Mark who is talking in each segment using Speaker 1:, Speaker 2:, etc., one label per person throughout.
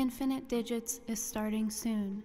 Speaker 1: Infinite Digits is starting soon.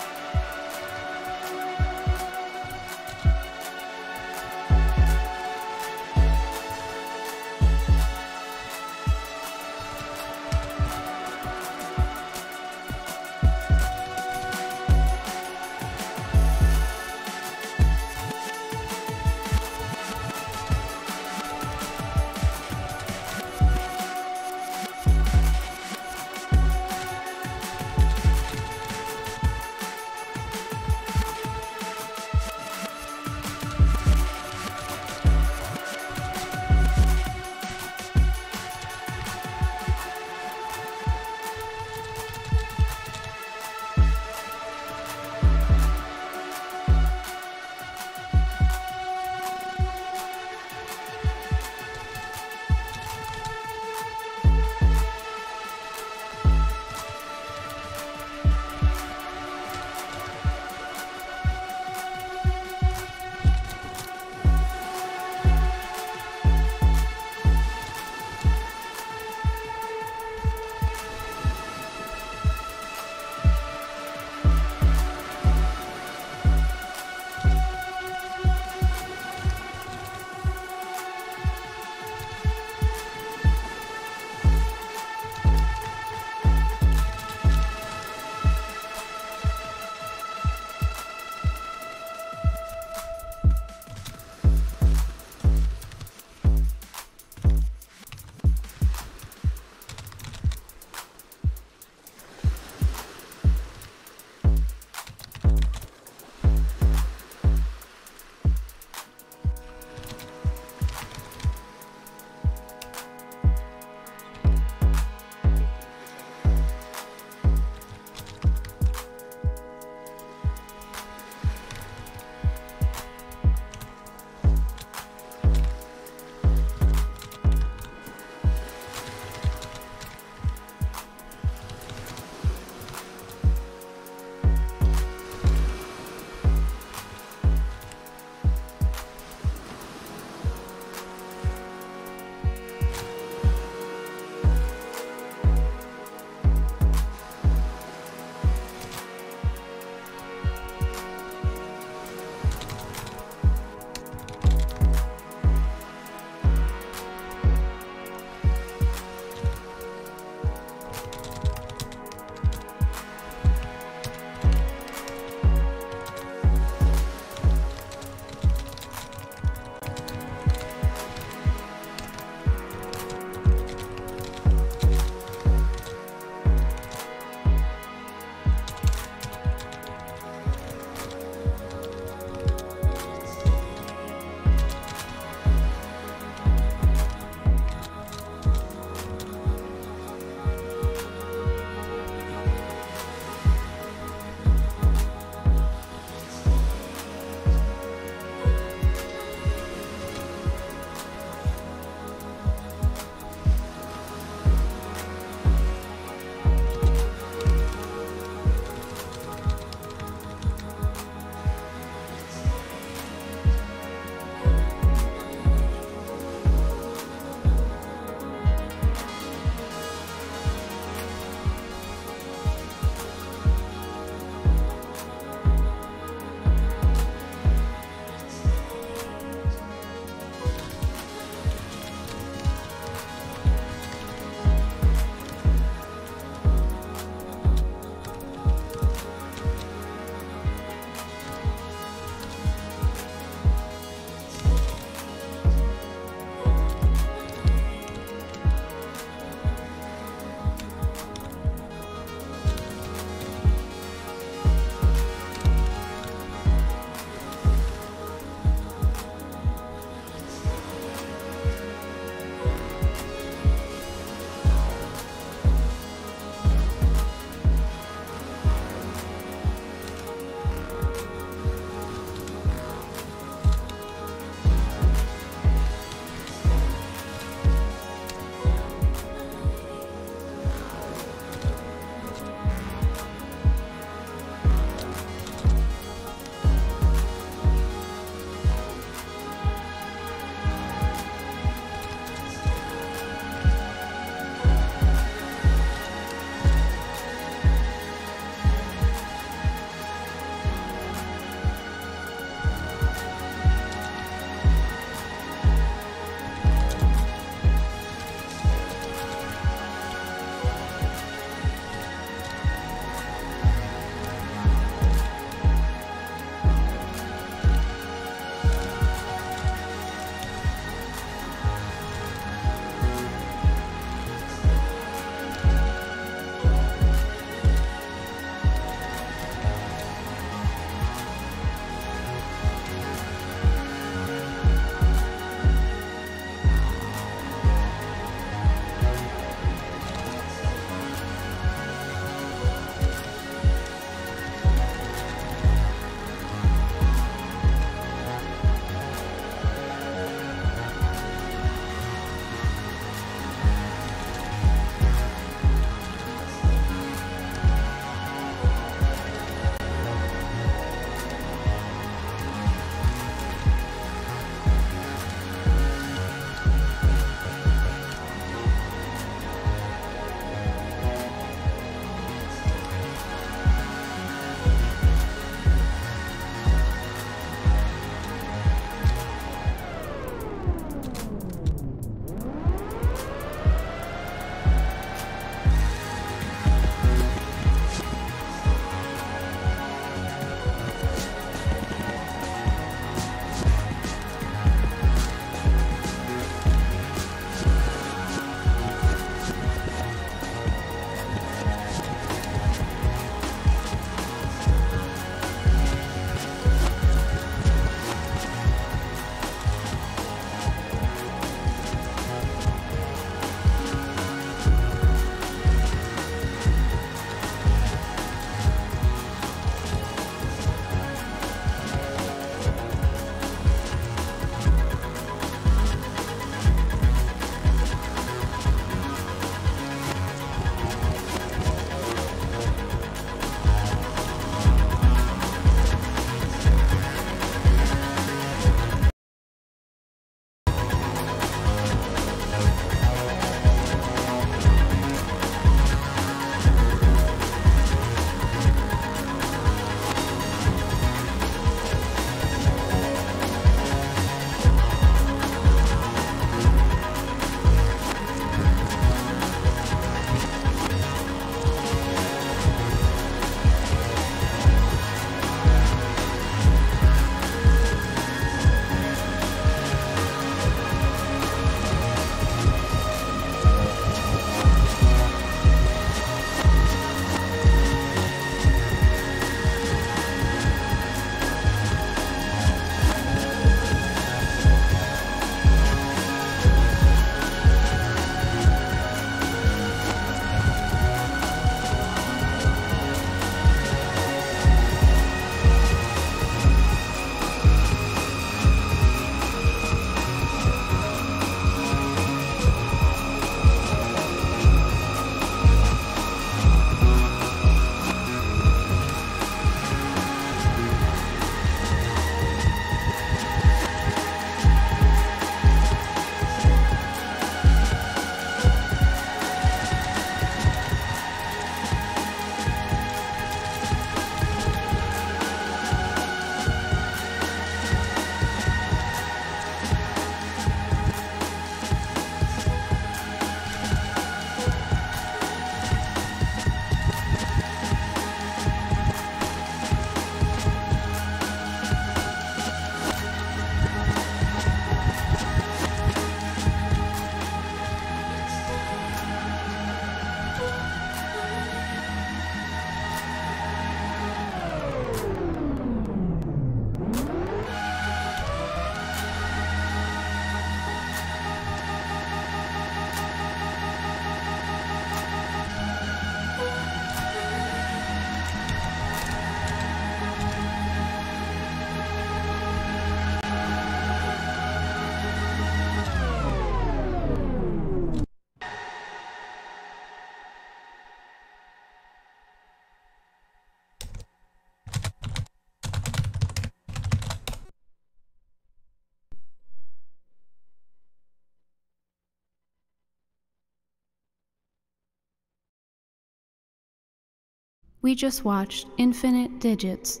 Speaker 1: We just watched Infinite Digits.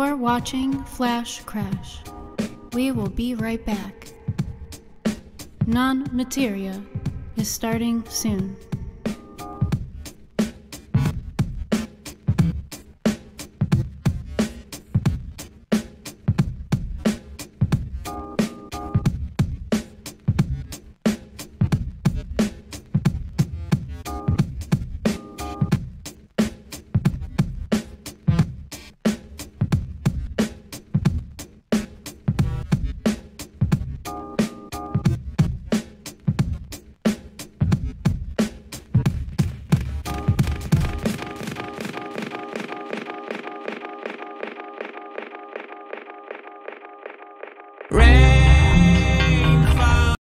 Speaker 1: You're watching Flash Crash. We will be right back. Non Materia is starting soon.